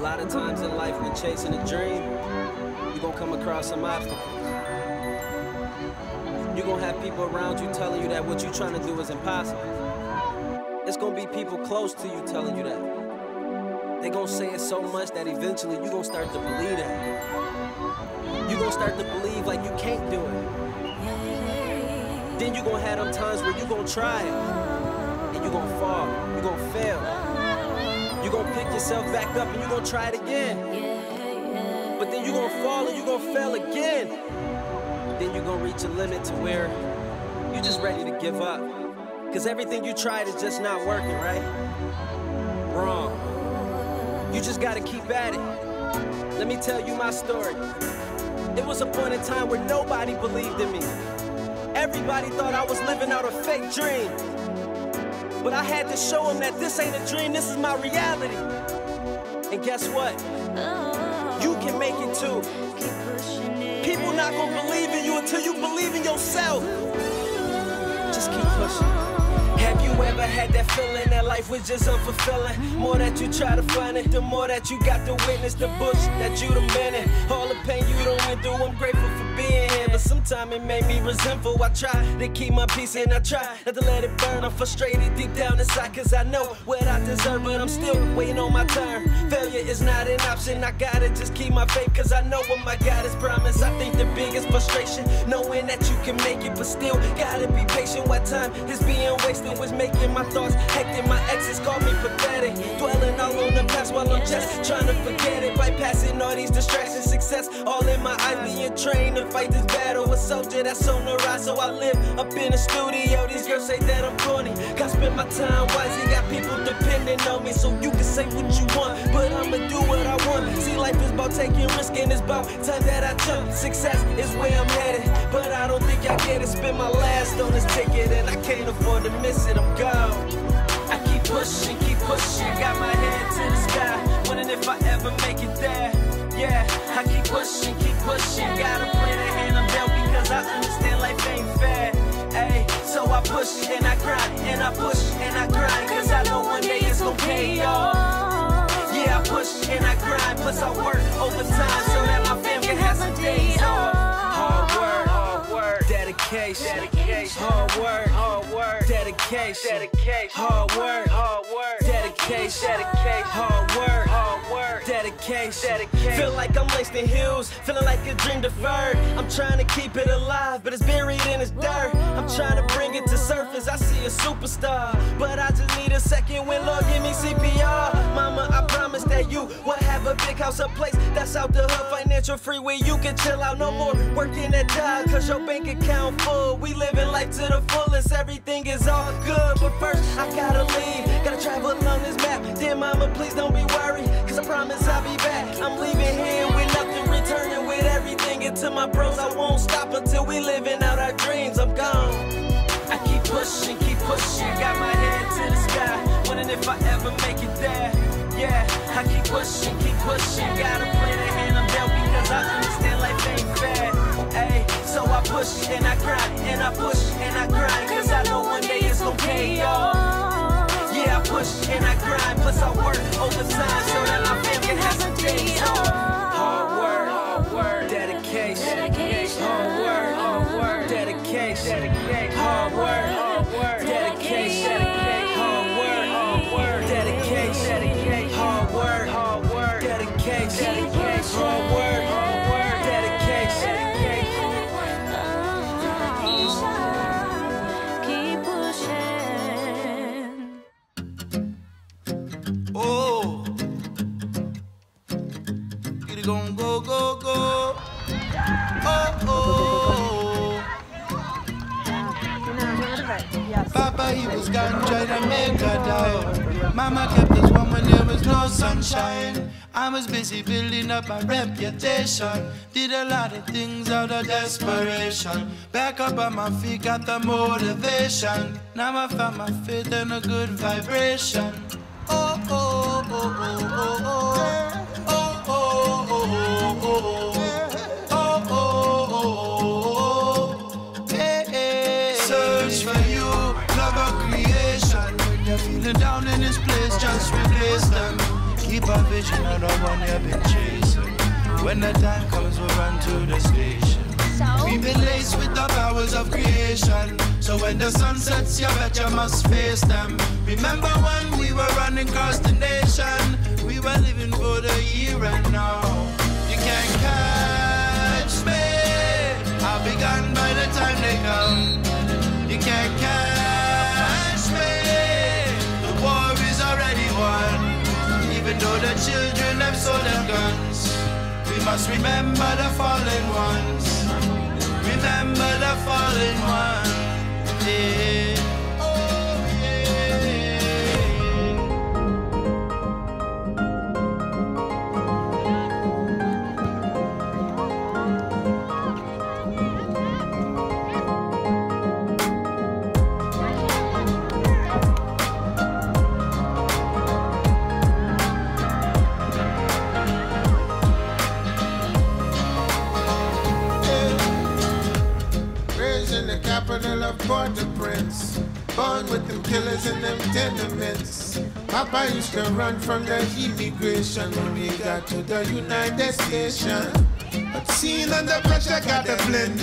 lot of times in life, when chasing a dream, you're gonna come across some obstacles. You're gonna have people around you telling you that what you're trying to do is impossible. It's gonna be people close to you telling you that. They gonna say it so much that eventually you're gonna start to believe that. You're gonna start to believe like you can't do it. Then you're gonna have them times where you're gonna try it. And you're gonna fall. You're gonna fail. You're gonna pick yourself back up and you're gonna try it again. But then you're gonna fall and you're gonna fail again. Then you're gonna reach a limit to where you're just ready to give up. Cause everything you tried is just not working, right? Wrong. You just gotta keep at it. Let me tell you my story. It was a point in time where nobody believed in me. Everybody thought I was living out a fake dream. But I had to show them that this ain't a dream, this is my reality. And guess what? You can make it too. People not gonna believe in you until you believe in yourself. Just keep pushing. Have you ever had that feeling that life was just unfulfilling? More that you try to find it, the more that you got to witness the bush that you the minute. All the pain you done went through, I'm grateful for being here. But sometimes it made me resentful. I try to keep my peace and I try not to let it burn. I'm frustrated deep down inside cause I know what I deserve, but I'm still waiting on my turn. Failure is not an option. I gotta just keep my faith cause I know what my God has promised. I think the biggest frustration, knowing that you can make it, but still gotta be patient. What time is being wasted? Was making my thoughts hectic. My exes call me pathetic. Dwelling all on the past while I'm just trying to forget it. Bypassing all these distractions, success all in my eyes. Being trained to fight this battle. A soldier that's on the rise. So I live up in the studio. These girls say that I'm corny. Got spend my time wisely. Got people depending on me. So you can say what you want. About taking risk and it's about time that I jump. Success is where I'm headed. But I don't think I get it. Spend my last on this ticket and I can't afford to miss it. I'm gone. I keep pushing, keep pushing. Got my head to the sky. Wondering if I ever make it there. Yeah, I keep pushing, keep pushing. Gotta play the hand I'm dealt because I understand life ain't fair. Hey, so I push and I grind and I push dedication, dedication, hard work, hard work, dedication, dedication, hard work, hard work, dedication, dedication. Feel like I'm Langston Hughes, feeling like a dream deferred. I'm trying to keep it alive, but it's buried in its dirt. I'm trying to bring it to surface. I see a superstar, but I just need a second when Lord give me CPR. Mama, I promise that you will have a big house, a place that's out the hood, financial free where you can chill out. No more working at job, cause your bank account full. We living life to the fullest, everything is all good. But first, I gotta leave, gotta travel along this map. Dear mama, please don't be worried, cause I promise I'll be back. I'm leaving here with nothing, returning with everything. And to my bros, I won't stop until we living out our dreams. I'm gone. I keep pushing, keep pushing. Got my head to the sky, wondering if I ever make it there. Yeah, I keep pushing, keep pushing. Gotta play the hand I'm dealt because I understand life ain't fair. Hey, so I push and I grind and I push and I grind cause I know one day it's gonna pay off. Push and I grind, plus I work overtime so that my family have some days off. Papa, he was trying to make her die. Mama kept us warm when there was no sunshine. I was busy building up my reputation. Did a lot of things out of desperation. Back up on my feet, got the motivation. Now I found my faith and a good vibration. Oh, oh, oh, oh, oh, oh. Search for you, love of creation. When you're feeling down in this place, just replace them. Keep a vision of the one you've been chasing. When the time comes, we'll run to the station. We've been laced with the powers of creation. So when the sun sets, you bet you must face them. Remember when we were running across the nation? We were living for the here and now. You can't catch me. I'll be gone by the time they must remember the fallen ones. Remember the fallen ones. Yeah. Papa used to run from the immigration when we got to the United Station. But seeing under pressure got to blend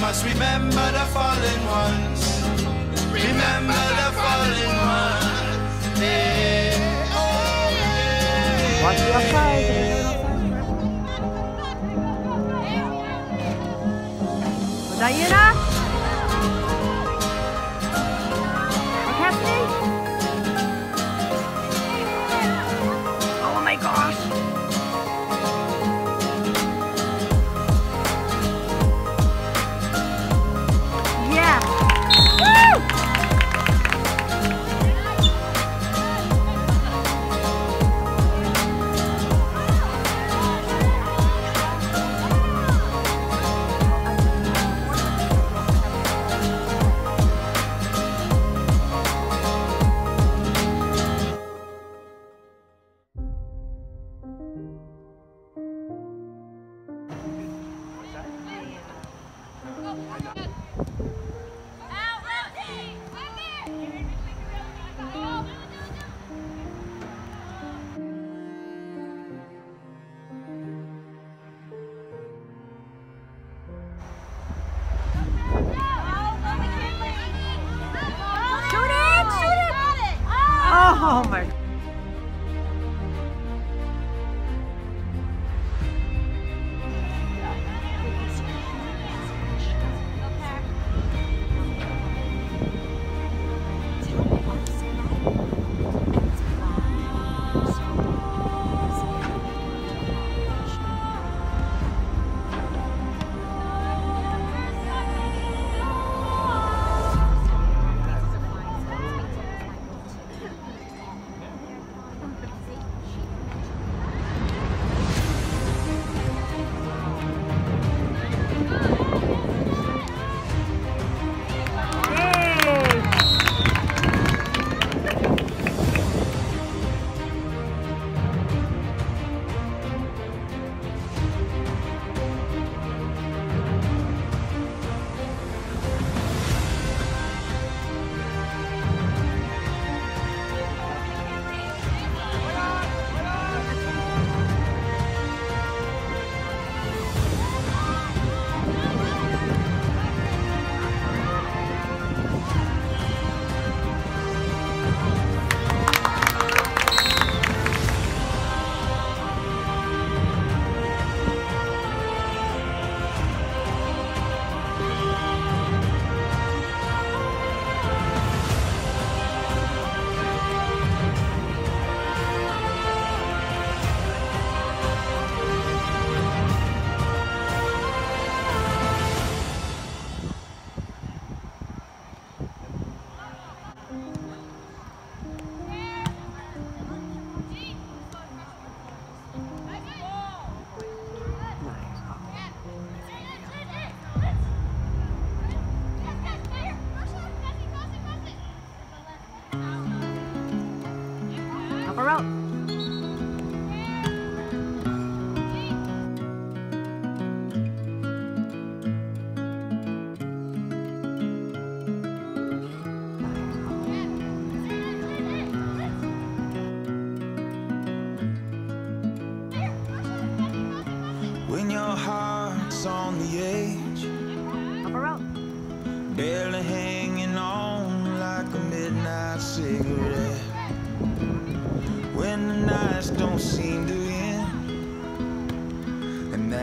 must remember the fallen ones. Remember the fallen ones. Oh. Watch the outside. Was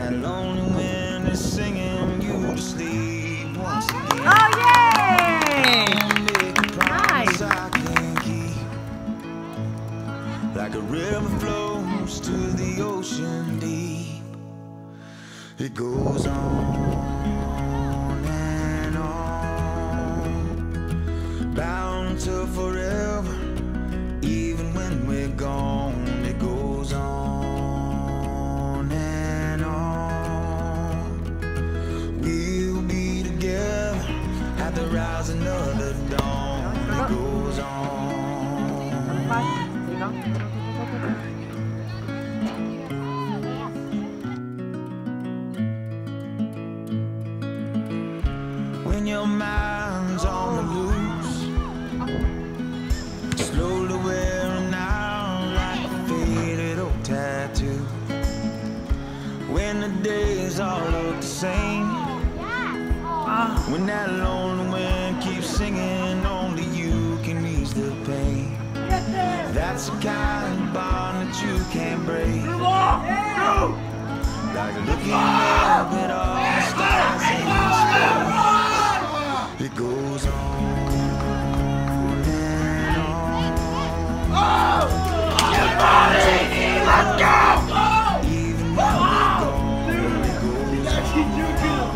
and lonely the rising of the dawn that goes on. When that lonely wind keeps singing, only you can ease the pain. That's the kind of bond that you can't break. Like looking up at all the stars in the sky. It goes on. Let's go! Go! Even though we're gone, we go.